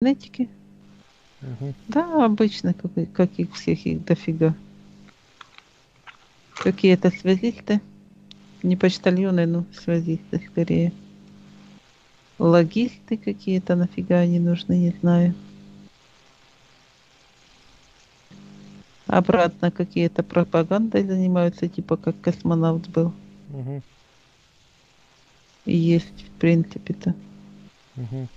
кибернетики. Мгм. Да, обычно, как, как их всех, их дофига. Какие-то связисты. Не почтальоны, но связисты скорее. Логисты какие-то, нафига они нужны, не знаю. Обратно какие-то пропагандой занимаются, типа как космонавт был. И есть, в принципе-то. Мгм.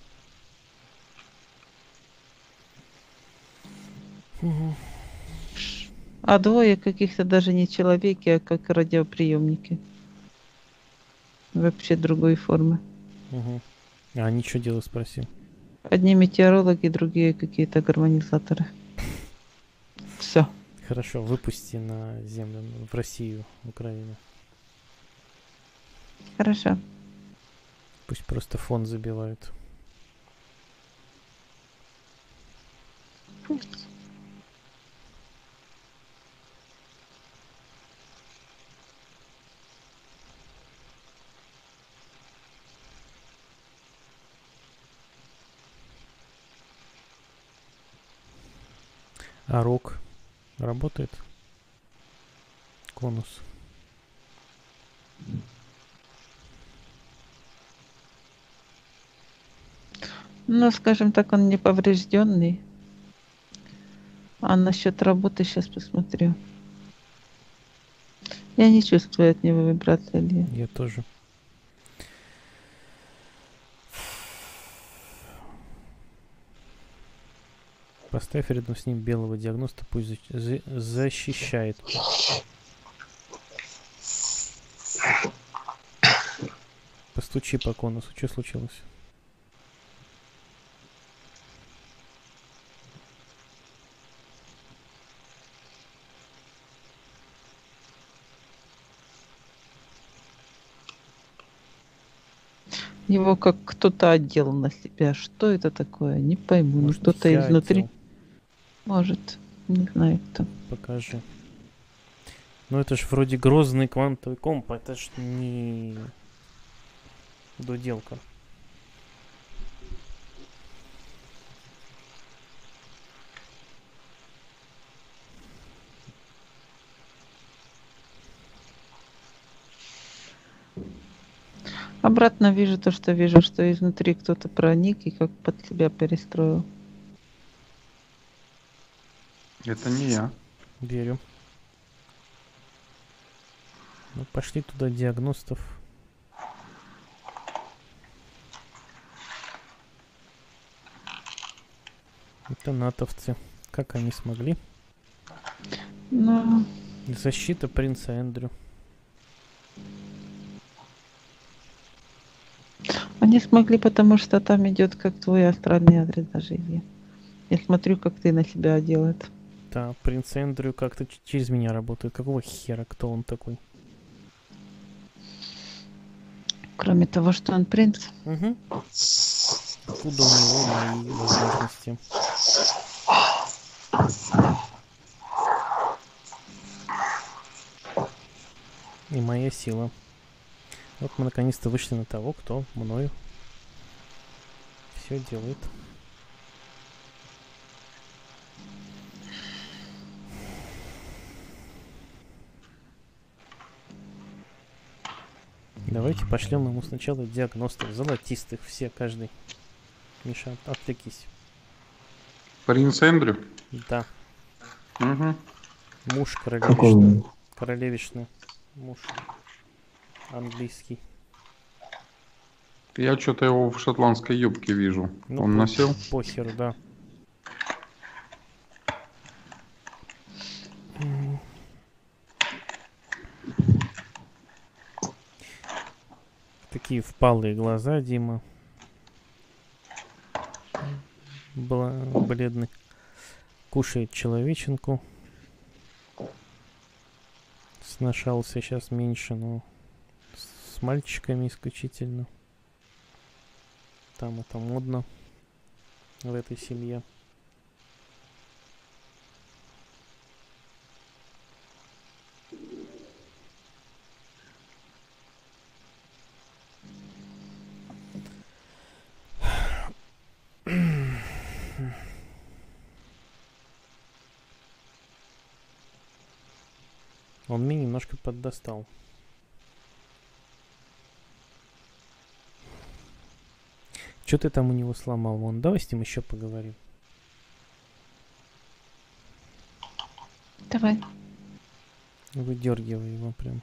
А двое каких-то даже не человеки, а как радиоприемники. Вообще другой формы. Мгм. А они что делают, спроси. Одни метеорологи, другие какие-то гармонизаторы. Все. Хорошо, выпусти на землю, в Россию, в Украину. Хорошо. Пусть просто фон забивают. А рок работает? Конус. Ну, скажем так, он не поврежденный. А насчет работы сейчас посмотрю. Я не чувствую от него вибрации. Я тоже. Поставь рядом с ним белого диагноста, пусть за- защищает. Постучи по конусу, что случилось? Его как кто-то одел на себя. Что это такое? Не пойму. Ну, Может, я изнутри. одел? Может. Не знаю кто. Покажи. Ну это ж вроде грозный квантовый комп, это ж не доделка. Обратно вижу то, что вижу, что изнутри кто-то проник и как под себя перестроил. Это не я. Верю. Ну, пошли туда диагностов. Это натовцы. Как они смогли? Ну, Защита принца Эндрю. они смогли, потому что там идет как твой астральный адрес даже Илья. Я смотрю, как ты на себя одел это. Да, принц Эндрю как-то через меня работает. Какого хера? Кто он такой? Кроме того, что он принц. Угу. Откуда у него мои возможности? И моя сила. Вот мы наконец-то вышли на того, кто мною все делает. Давайте пошлем ему сначала диагностов, золотистых, все, каждый. Миша, отвлекись. Принц Эндрю? Да, Угу. муж он? Королевишны. Муж. Английский. Я что-то его в шотландской юбке вижу. Ну, Он носил? Похеру, да. Такие впалые глаза, Дима. Бла- бледный. Кушает человеченку. Сношался сейчас меньше, но с мальчиками исключительно. Там это модно в этой семье. Он мне немножко поддостал. Что ты там у него сломал? Вон, давай с ним еще поговорим. Давай. Выдергивай его прям.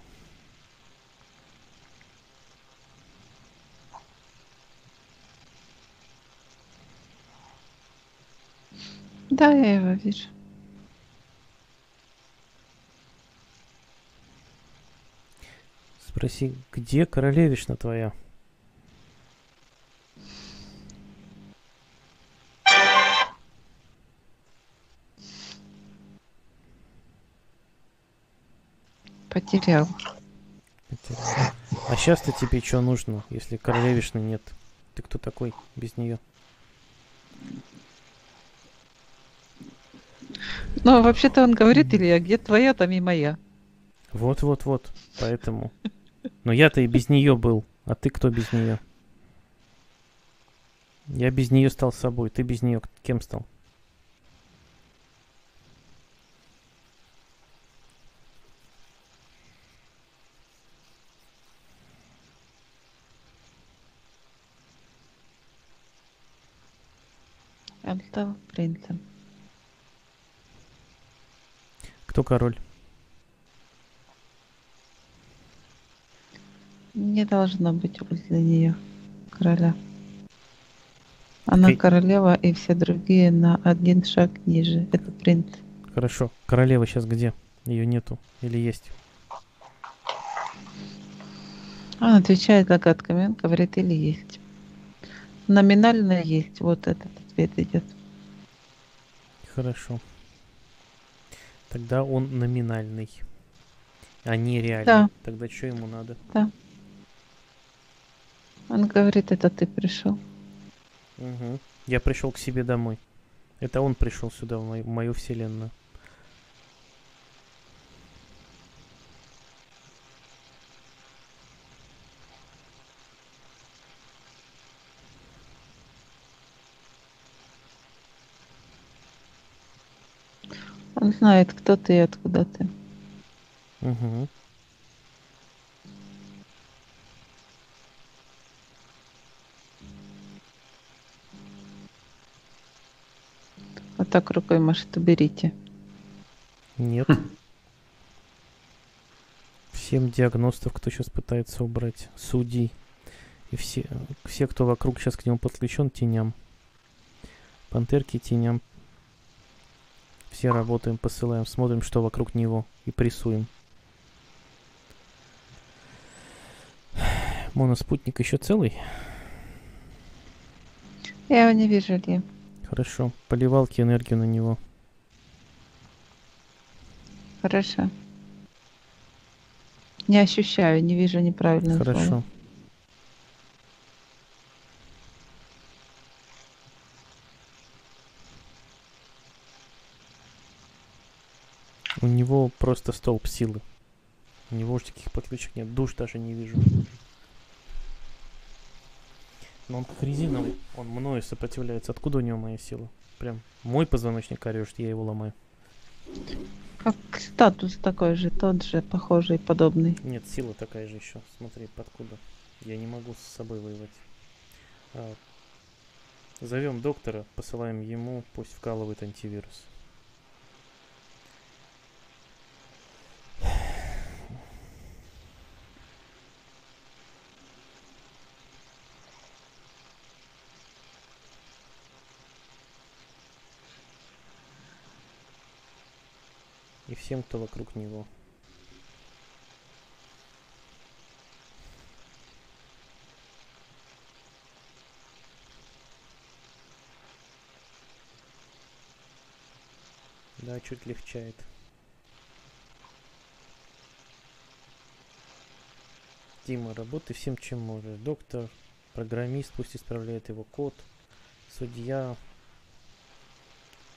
Да, я его вижу. Спроси, где королевишна твоя? Потерял. Потерял. А сейчас-то тебе что нужно, если королевишны нет? Ты кто такой без нее? Ну, вообще-то он говорит, Илья, где твоя, там и моя. Вот-вот-вот, поэтому. Но я-то и без нее был, а ты кто без нее? Я без нее стал собой, ты без нее кем стал? Он стал принцем. Кто король? Не должно быть возле нее короля. Она Окей. королева, и все другие на один шаг ниже. Это принц. Хорошо. Королева сейчас где? Ее нету или есть? Он отвечает загадками, он говорит, или есть. Номинально есть. Вот этот ответ идет. Хорошо. Тогда он номинальный, а не реальный. Да. Тогда что ему надо? Он говорит, это ты пришел. Угу. Я пришел к себе домой. Это он пришел сюда, в мою, в мою вселенную. Он знает, кто ты и откуда ты. Угу. Вот так рукой машет, уберите. Нет. Всем диагностов, кто сейчас пытается убрать судей. И все, все, кто вокруг сейчас к нему подключен, теням. Пантерки теням. Все работаем, посылаем, смотрим, что вокруг него. И прессуем. Моноспутник еще целый? Я его не вижу, Илья. Хорошо. Поливалки энергию на него. Хорошо. Не ощущаю, не вижу неправильного Хорошо. слова. У него просто столб силы. У него уж таких подключек нет. Душ даже не вижу. Но он как резиновый. Он мною сопротивляется. Откуда у него моя сила? Прям мой позвоночник орёшь, я его ломаю. Как статус такой же, тот же, похожий, подобный. Нет, сила такая же еще. Смотри, подкуда. Я не могу с собой воевать. А, зовем доктора, посылаем ему, пусть вкалывает антивирус. Всем, кто вокруг него. Да, чуть легчает. Дима, работай всем, чем можешь. Доктор, программист, пусть исправляет его код. Судья,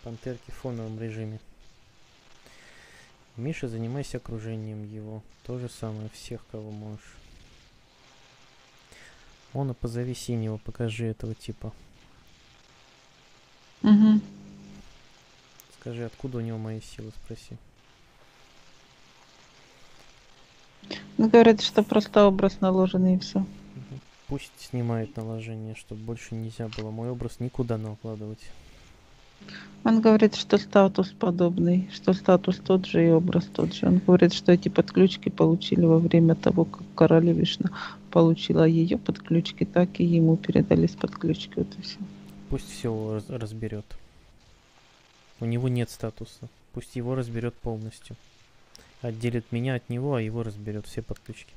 пантерки в фоновом режиме. Миша, занимайся окружением его. То же самое, всех, кого можешь. Мона, позови синего, покажи этого типа. Угу. Скажи, откуда у него мои силы, спроси. Говорит, что просто образ наложенный и все. Пусть снимает наложение, чтобы больше нельзя было мой образ никуда накладывать. Он говорит, что статус подобный, что статус тот же и образ тот же. Он говорит, что эти подключки получили во время того, как королевишна получила ее подключки, так и ему передались подключки. Вот и все. Пусть все разберет. У него нет статуса. Пусть его разберет полностью. Отделит меня от него, а его разберет все подключки.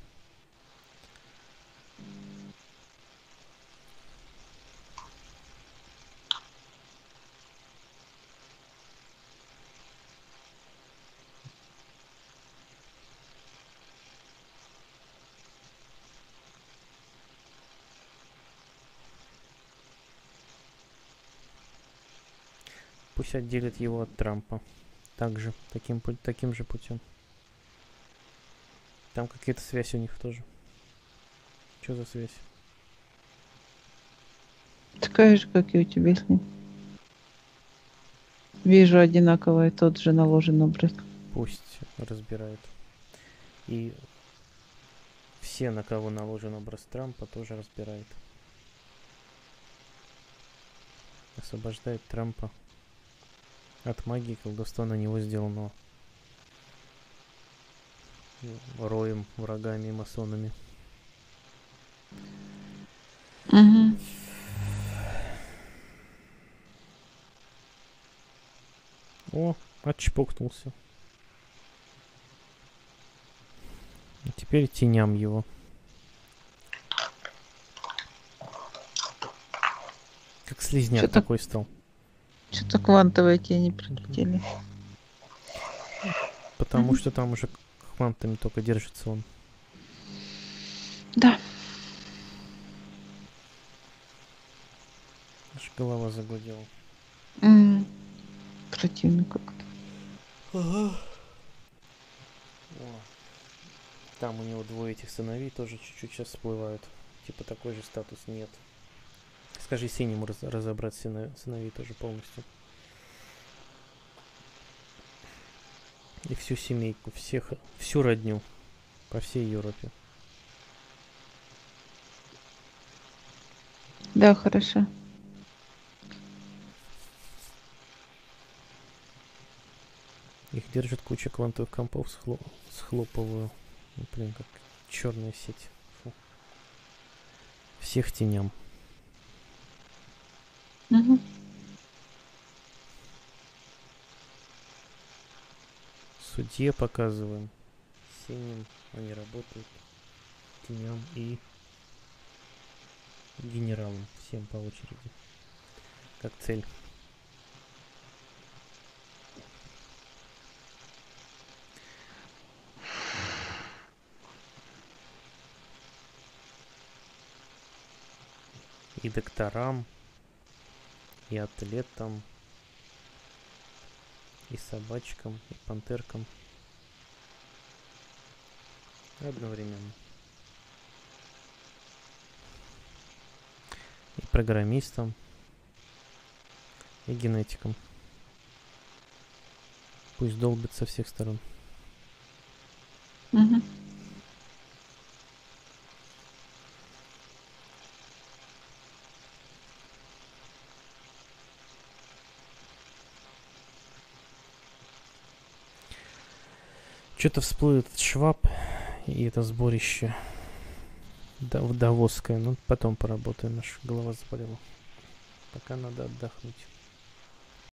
Пусть отделит его от Трампа. Также, таким, таким же путем. Там какая-то связь у них тоже. Что за связь? Такая же, как и у тебя с ним. Вижу одинаковый тот же наложен образ. Пусть разбирает. И все, на кого наложен образ Трампа, тоже разбирает. Освобождает Трампа от магии колдовства на него сделанного. Роем, врагами и масонами. Угу. О, отчпокнулся. А теперь теням его. Как слизняк такой стал. Что-то квантовые тени прилетели. Потому что там уже квантами только держится он. Да. Аж голова загудела. М, Противно как-то. О. Там у него двое этих сыновей тоже чуть-чуть сейчас всплывают. Типа такой же статус нет. Скажи синему раз- разобрать сына- сыновей тоже полностью. И всю семейку, всех, всю родню по всей Европе. Да, хорошо. Их держит куча квантовых компов, схло- схлопываю. Ну, Блин, как черная сеть. Фу. Всех теням. Мгм. Судье показываем. Синим они работают. Теням и генералам. Всем по очереди. Как цель. И докторам, и атлетам, и собачкам, и пантеркам. Одновременно. И программистам, и генетикам. Пусть долбит со всех сторон. Мгм. Что-то всплыл этот шваб и это сборище Дав- Давосское. Ну, потом поработаем. Наша голова заболела. Пока надо отдохнуть.